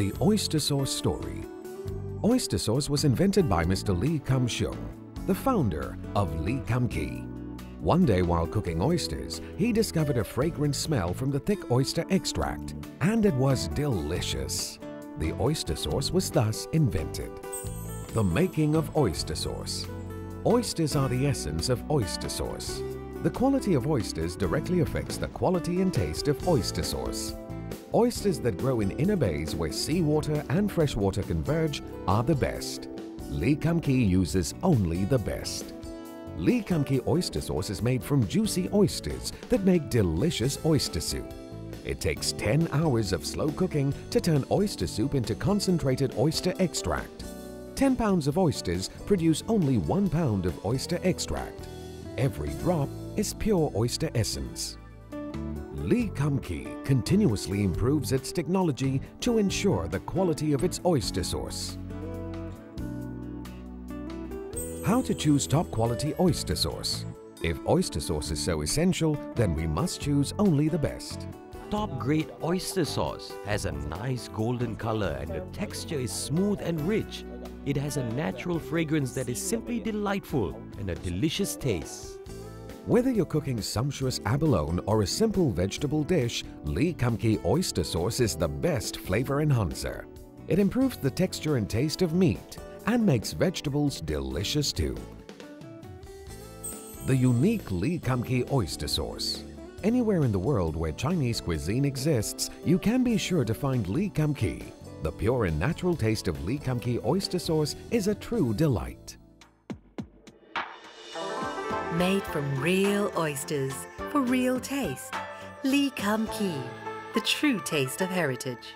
The oyster sauce story. Oyster sauce was invented by Mr. Lee Kam Sheung, the founder of Lee Kum Kee. One day while cooking oysters, he discovered a fragrant smell from the thick oyster extract, and it was delicious. The oyster sauce was thus invented. The making of oyster sauce. Oysters are the essence of oyster sauce. The quality of oysters directly affects the quality and taste of oyster sauce. Oysters that grow in inner bays where seawater and freshwater converge are the best. Lee Kum Kee uses only the best. Lee Kum Kee oyster sauce is made from juicy oysters that make delicious oyster soup. It takes 10 hours of slow cooking to turn oyster soup into concentrated oyster extract. 10 pounds of oysters produce only 1 pound of oyster extract. Every drop is pure oyster essence. Lee Kum Kee continuously improves its technology to ensure the quality of its oyster sauce. How to choose top quality oyster sauce. If oyster sauce is so essential, then we must choose only the best. Top grade oyster sauce has a nice golden color and the texture is smooth and rich. It has a natural fragrance that is simply delightful and a delicious taste. Whether you're cooking sumptuous abalone or a simple vegetable dish, Lee Kum Kee oyster sauce is the best flavor enhancer. It improves the texture and taste of meat and makes vegetables delicious too. The unique Lee Kum Kee oyster sauce. Anywhere in the world where Chinese cuisine exists, you can be sure to find Lee Kum Kee. The pure and natural taste of Lee Kum Kee oyster sauce is a true delight. Made from real oysters for real taste. Lee Kum Kee, the true taste of heritage.